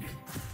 Grasp.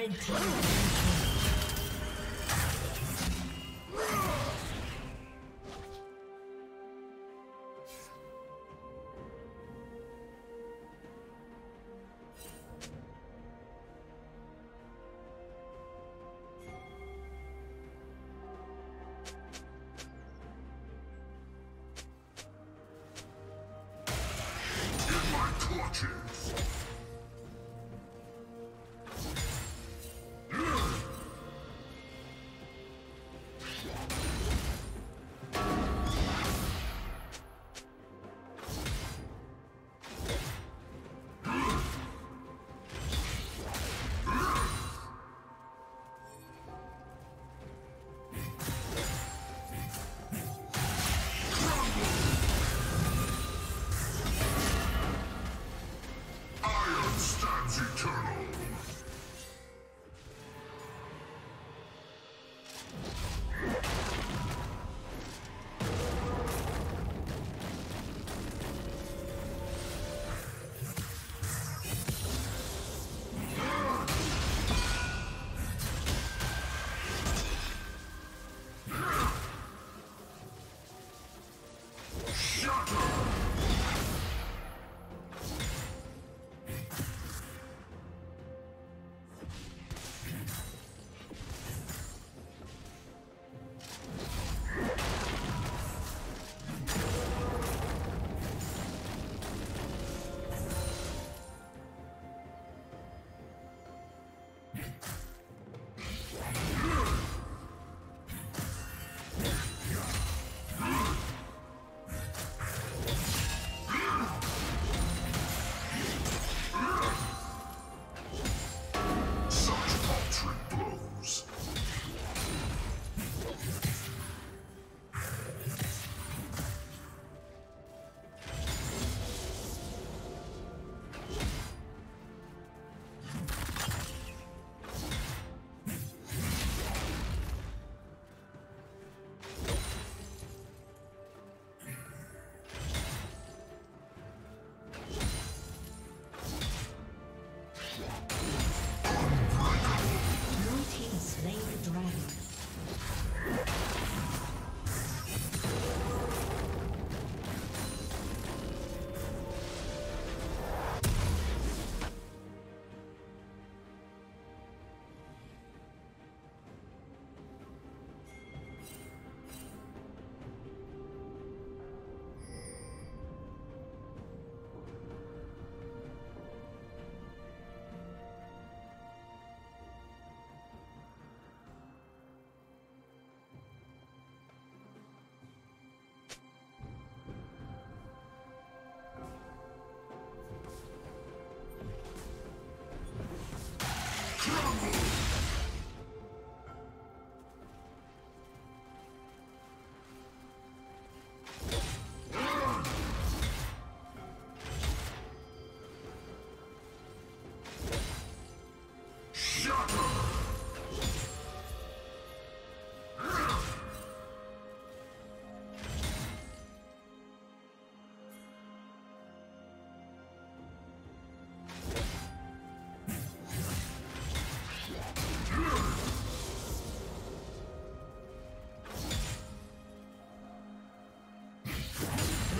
Red team.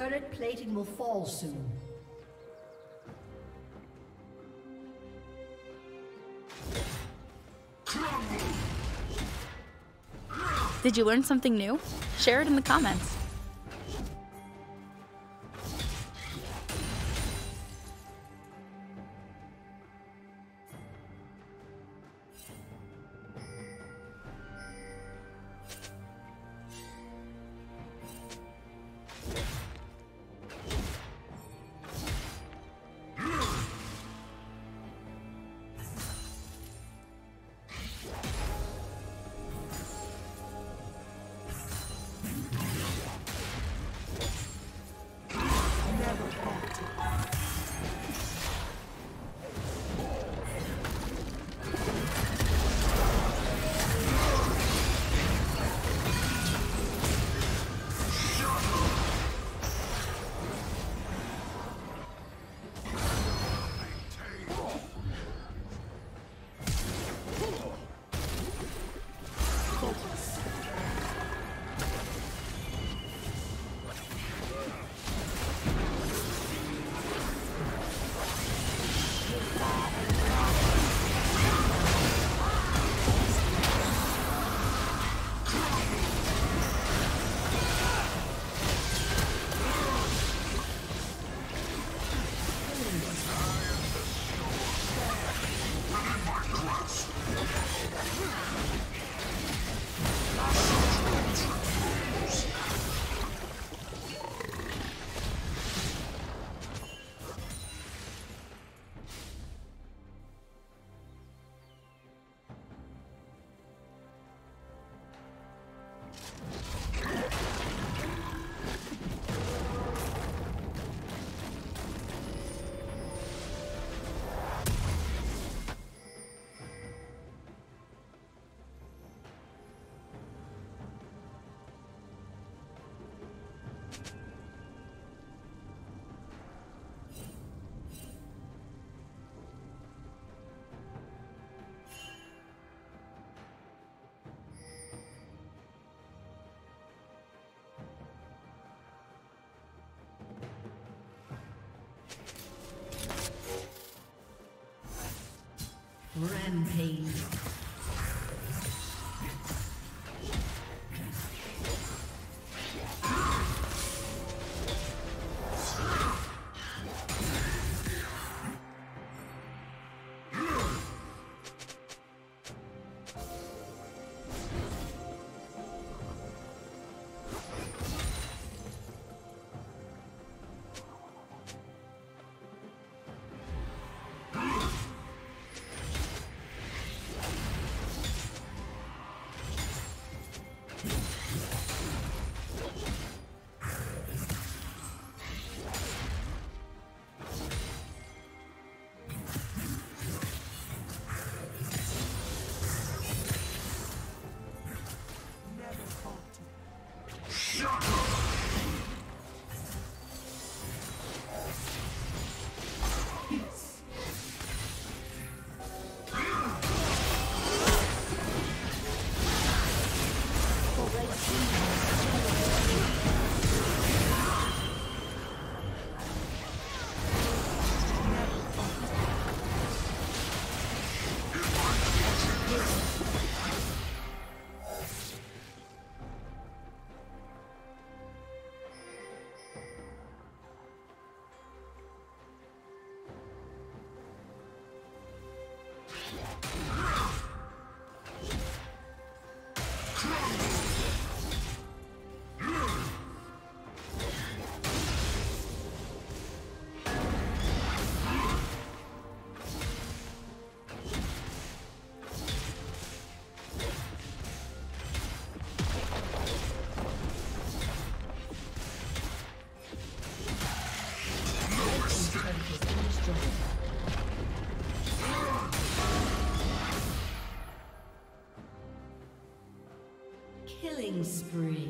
Turret plating will fall soon. Did you learn something new? Share it in the comments. Rampage. Ah! Killing spree.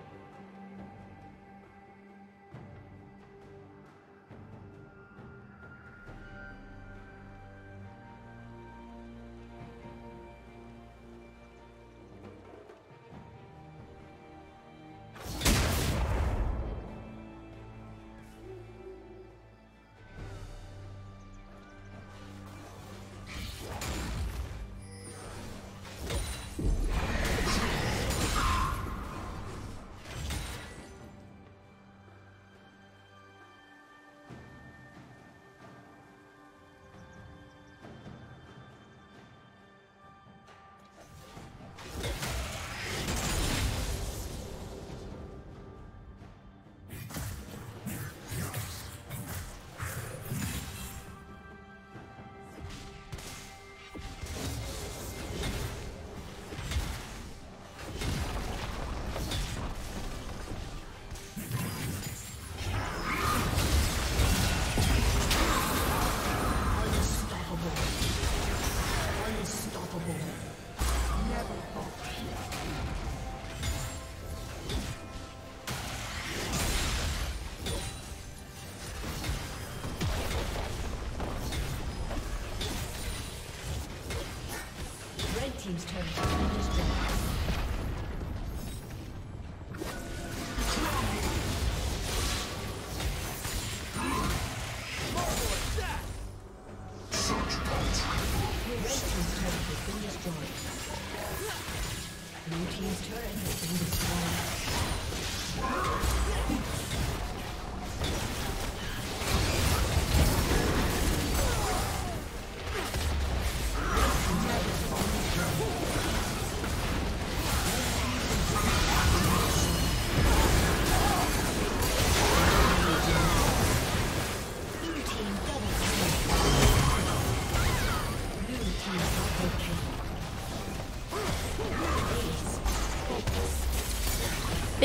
team's turret.